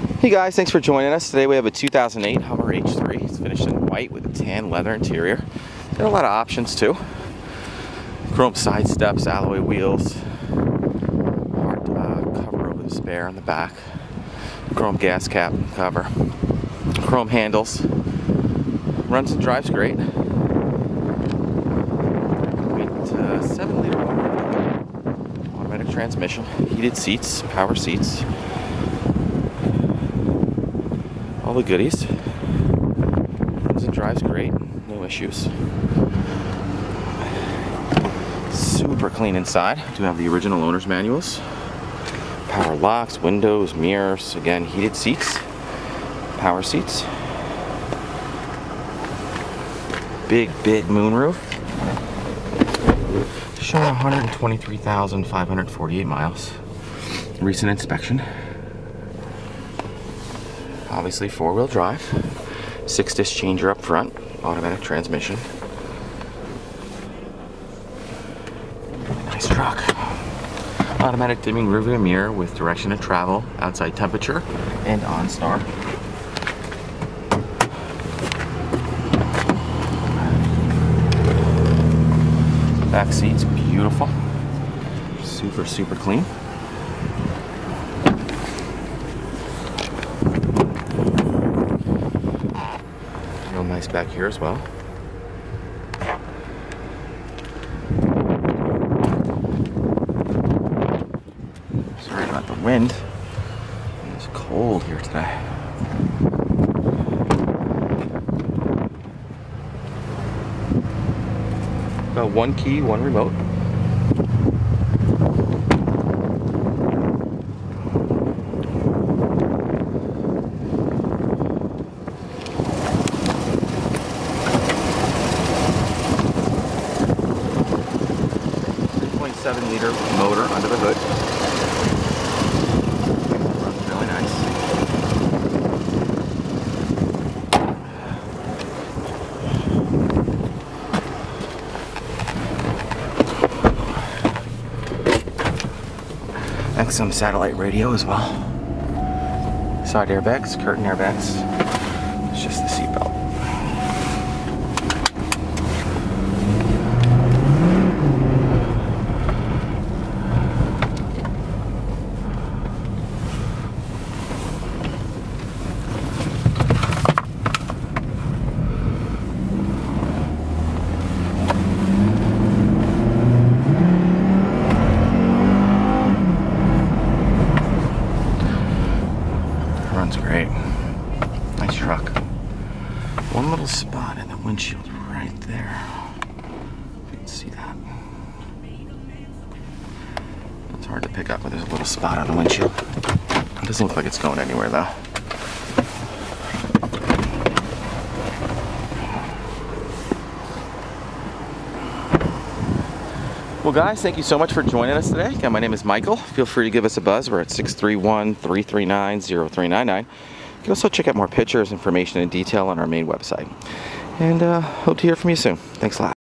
Hey guys, thanks for joining us. Today we have a 2008 Hummer H3. It's finished in white with a tan leather interior. Got a lot of options too. Chrome side steps, alloy wheels, hard uh, cover over the spare on the back, chrome gas cap cover, chrome handles. Runs and drives great. Uh, 7 liter automatic transmission, heated seats, power seats. All the goodies. Runs and drives great, no issues. Super clean inside. Do have the original owner's manuals. Power locks, windows, mirrors, again, heated seats, power seats. Big, big moonroof. Showing 123,548 miles. Recent inspection obviously four-wheel drive, six disc changer up front, automatic transmission. Nice truck. Automatic dimming rearview mirror with direction of travel, outside temperature, and OnStar. Back seats, beautiful. Super, super clean. Real nice back here as well. Sorry about the wind. It's cold here today. Got one key, one remote. 3.7 liter motor under the hood. Runs really nice. XM satellite radio as well. Side airbags, curtain airbags. It's just the seatbelt. Runs great. Nice truck. One little spot in the windshield right there. You can see that. It's hard to pick up, but there's a little spot on the windshield. It doesn't look like it's going anywhere though. Well, guys, thank you so much for joining us today. Again, my name is Michael. Feel free to give us a buzz. We're at 631 339 0399. You can also check out more pictures, information, and detail on our main website. And uh, hope to hear from you soon. Thanks a lot.